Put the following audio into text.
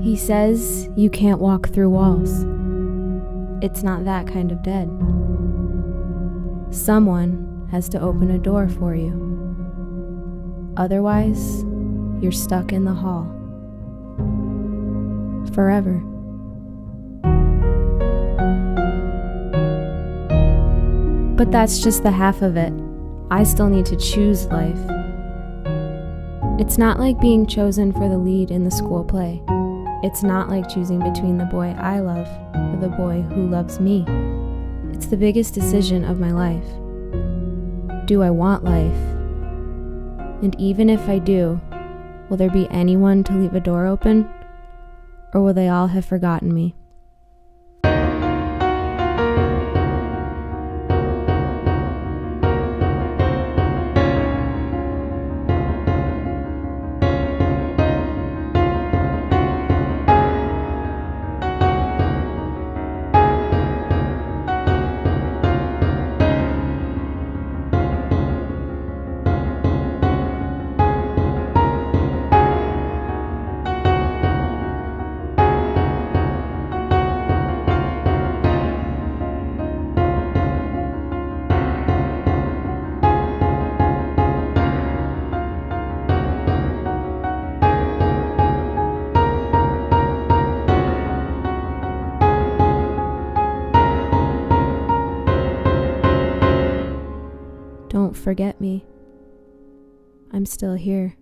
He says you can't walk through walls. It's not that kind of dead. Someone has to open a door for you. Otherwise, you're stuck in the hall. Forever. But that's just the half of it. I still need to choose life. It's not like being chosen for the lead in the school play. It's not like choosing between the boy I love or the boy who loves me. It's the biggest decision of my life. Do I want life? And even if I do, will there be anyone to leave a door open? Or will they all have forgotten me? Don't forget me. I'm still here.